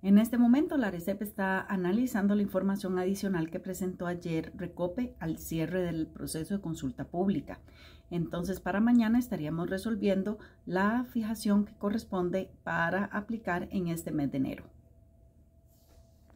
En este momento, la ARECEP está analizando la información adicional que presentó ayer Recope al cierre del proceso de consulta pública. Entonces, para mañana estaríamos resolviendo la fijación que corresponde para aplicar en este mes de enero.